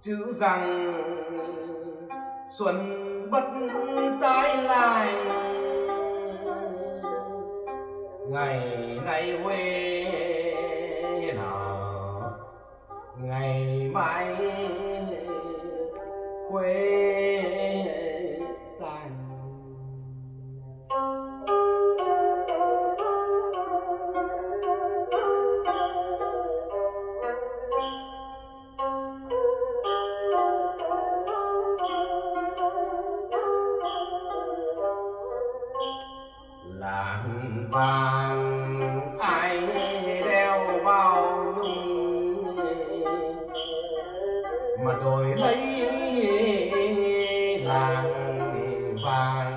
chữ rằng xuân bất tái lại. Ngày nay quê nở ngày mai quê vàng ai đeo bao nhung mà đổi lấy làng vàng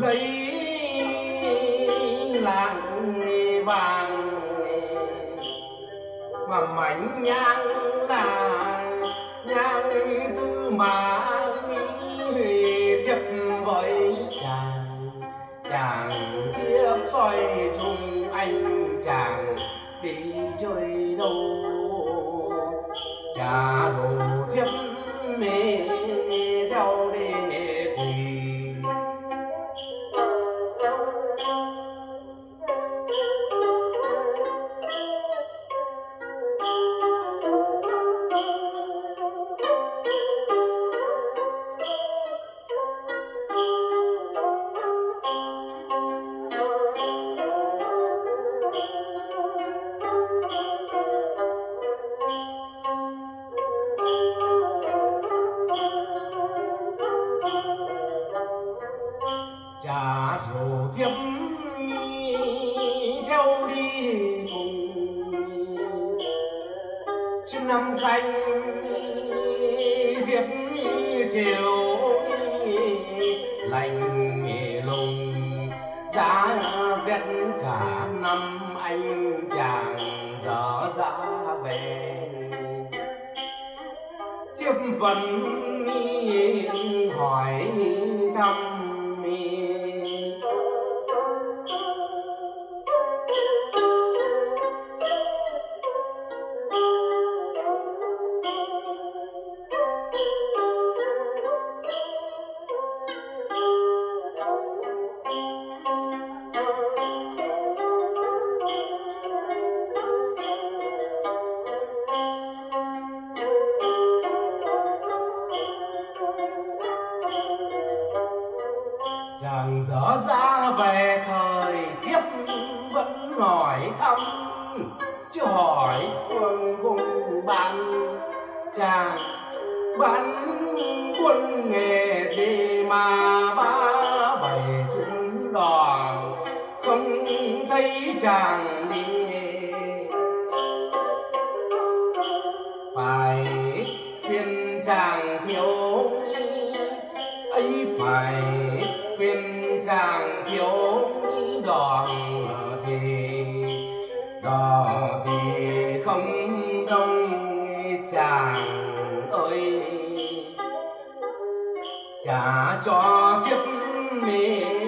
lấy làng vàng mà mảnh nhang là nhang tư mà tiếp với chàng chàng tiếp xoay chung anh chàng đi chơi đâu? Chàng trả rổ thiếp theo đi cùng. Chứ năm canh thiếp chiều lạnh lùng. Giá rét cả năm anh chàng dở dã về. Thiếp vẫn hỏi thăm về thời thiếp vẫn hỏi thăm, chứ hỏi phương vùng bạn chàng bán quân nghề gì mà ba bảy chúng đoàn, không thấy chàng đi. Phải khuyên chàng thiếu ấy phải phiên chàng thiếu đòn thì đò thì không đông chàng ơi. Trả cho kiếp mình